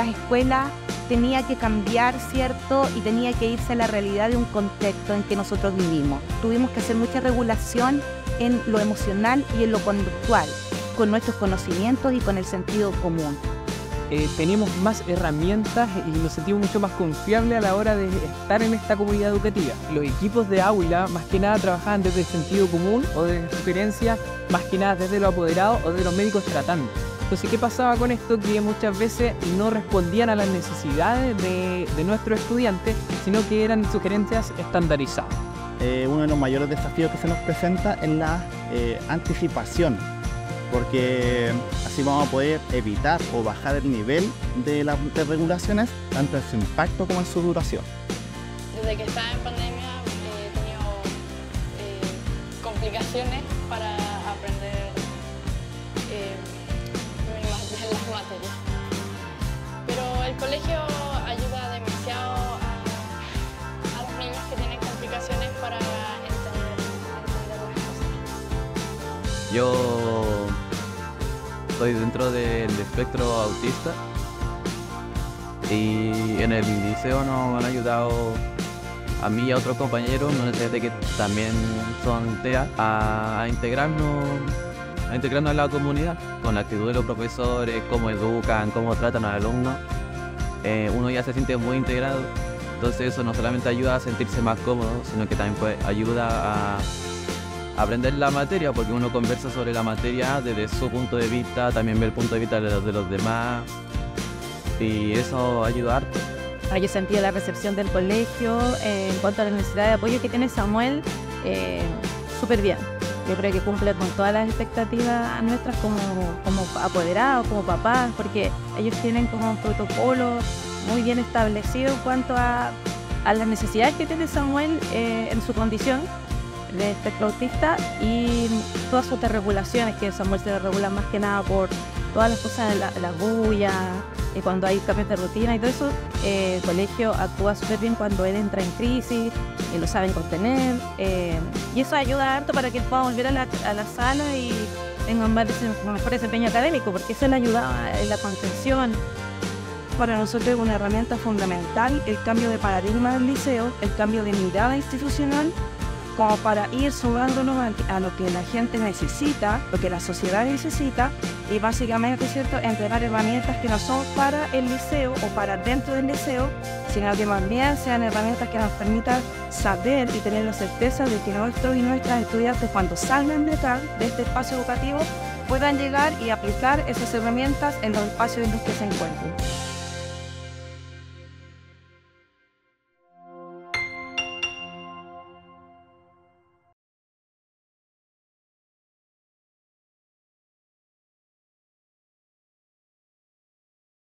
las escuelas tenía que cambiar, ¿cierto? Y tenía que irse a la realidad de un contexto en que nosotros vivimos. Tuvimos que hacer mucha regulación en lo emocional y en lo conductual, con nuestros conocimientos y con el sentido común. Eh, tenemos más herramientas y nos sentimos mucho más confiables a la hora de estar en esta comunidad educativa. Los equipos de aula más que nada trabajaban desde el sentido común o de sugerencias más que nada desde los apoderados o de los médicos tratando. Entonces, ¿qué pasaba con esto? Que muchas veces no respondían a las necesidades de, nuestros estudiantes, sino que eran sugerencias estandarizadas. Eh, uno de los mayores desafíos que se nos presenta es la eh, anticipación porque así vamos a poder evitar o bajar el nivel de las regulaciones, tanto en su impacto como en su duración. Desde que estaba en pandemia eh, he tenido eh, complicaciones para Pero el colegio ayuda demasiado a, los niños que tienen complicaciones para entender, entender las cosas. Yo estoy dentro del espectro autista y en el liceo nos han ayudado a mí y a otros compañeros, de que también son TEA, a, a integrarnos en la comunidad con la actitud de los profesores, cómo educan, cómo tratan a los alumnos. Eh, uno ya se siente muy integrado, entonces eso no solamente ayuda a sentirse más cómodo, sino que también pues, ayuda a aprender la materia, porque uno conversa sobre la materia desde su punto de vista, también ve el punto de vista de los, de los demás, y eso ayuda harto. Yo sentí la recepción del colegio eh, en cuanto a la necesidad de apoyo que tiene Samuel, eh, súper bien. Yo creo que cumple con todas las expectativas nuestras como, como apoderados, como papás, porque ellos tienen como un protocolo muy bien establecido en cuanto a, a las necesidades que tiene Samuel eh, en su condición de espectro autista y todas sus regulaciones que Samuel se regula más que nada por todas las cosas, la, la bulla, y cuando hay cambios de rutina y todo eso, eh, el colegio actúa súper bien cuando él entra en crisis, y lo saben contener, eh, y eso ayuda harto para que él pueda volver a la, a la sala y tenga un mejor desempeño académico, porque eso le ayudaba en la contención. Para nosotros es una herramienta fundamental el cambio de paradigma del liceo, el cambio de mirada institucional como para ir sumándonos a, lo que la gente necesita, lo que la sociedad necesita y básicamente, ¿cierto?, entregar herramientas que no son para el liceo o para dentro del liceo, sino que más bien sean herramientas que nos permitan saber y tener la certeza de que nuestros y nuestras estudiantes cuando salgan de acá, de este espacio educativo, puedan llegar y aplicar esas herramientas en los espacios en los que se encuentren.